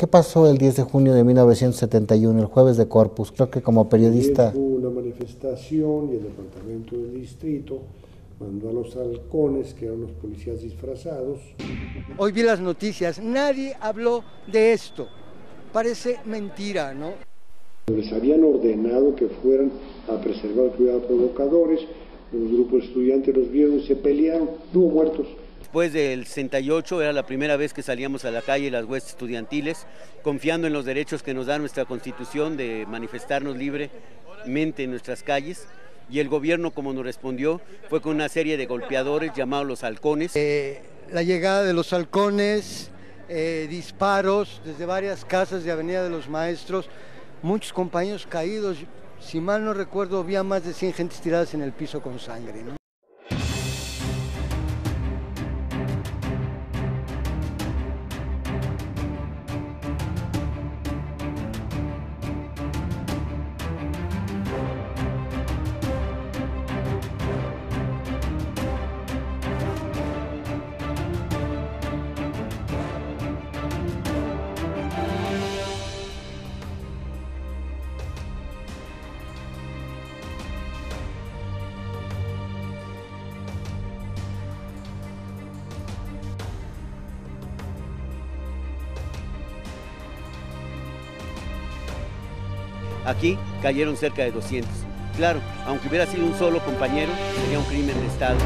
¿Qué pasó el 10 de junio de 1971, el jueves de Corpus? Creo que como periodista... Hubo una manifestación y el departamento del distrito mandó a los halcones, que eran los policías disfrazados. Hoy vi las noticias, nadie habló de esto. Parece mentira, ¿no? Les habían ordenado que fueran a preservar el cuidado de provocadores, los grupos estudiantes los vieron y se pelearon, hubo muertos. Después del 68 era la primera vez que salíamos a la calle las huestes estudiantiles, confiando en los derechos que nos da nuestra constitución de manifestarnos libremente en nuestras calles. Y el gobierno, como nos respondió, fue con una serie de golpeadores llamados los halcones. Eh, la llegada de los halcones, eh, disparos desde varias casas de Avenida de los Maestros, muchos compañeros caídos. Si mal no recuerdo, había más de 100 gentes tiradas en el piso con sangre. ¿no? Aquí cayeron cerca de 200. Claro, aunque hubiera sido un solo compañero, sería un crimen de Estado.